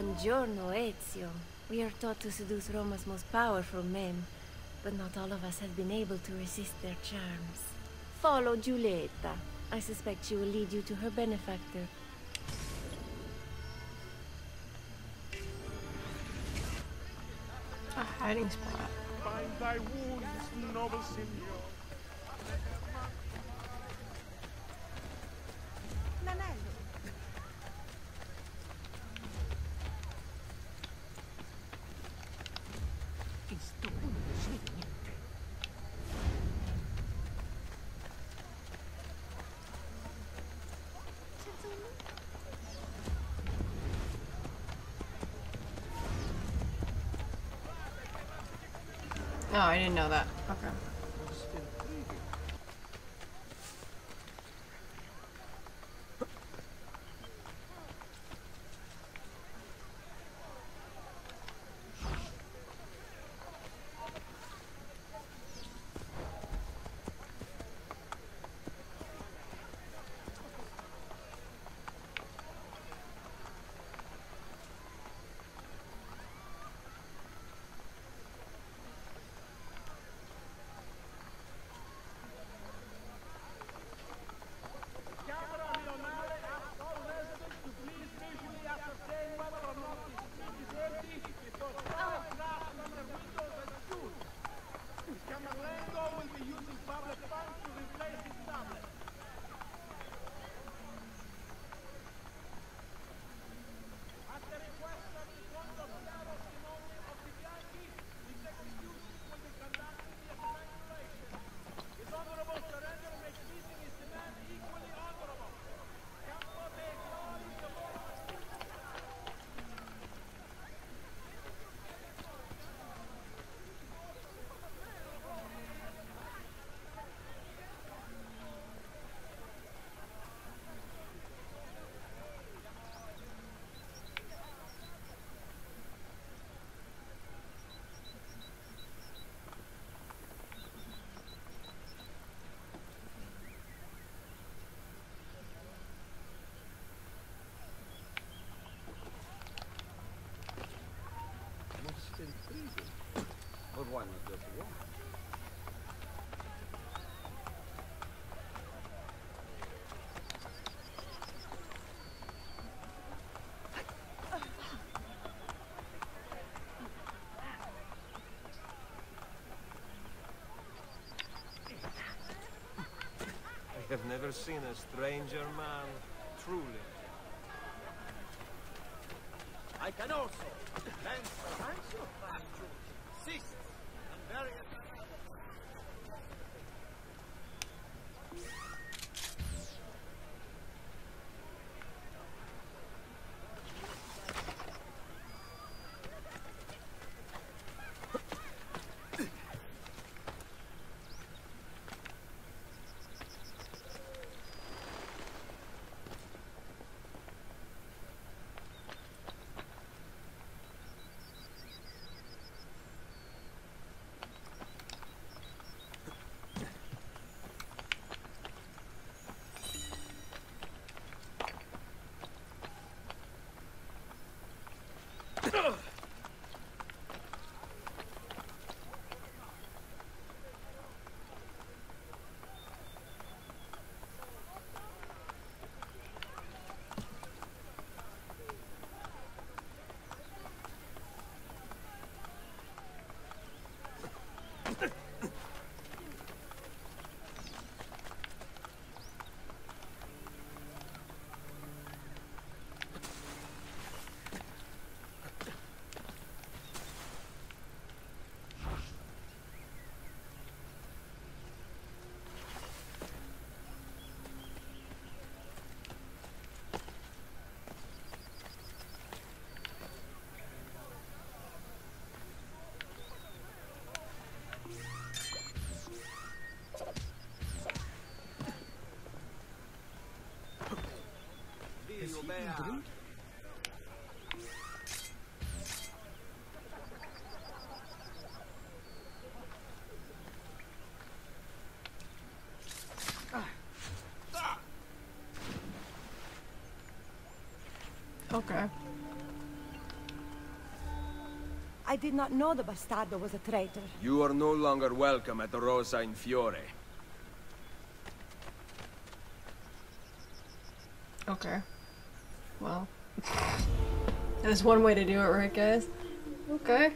Buongiorno, Ezio. We are taught to seduce Roma's most powerful men, but not all of us have been able to resist their charms. Follow Giulietta. I suspect she will lead you to her benefactor. A hiding spot. Find thy wounds, noble signor. No, I didn't know that. Okay. Intriguing. But why not just one? I have never seen a stranger man, truly. I can also. Thanks, Dio bea. Okay. I did not know the bastardo was a traitor. You are no longer welcome at the Rosa in Fiore. Okay. Well. There's one way to do it, right, guys? Okay.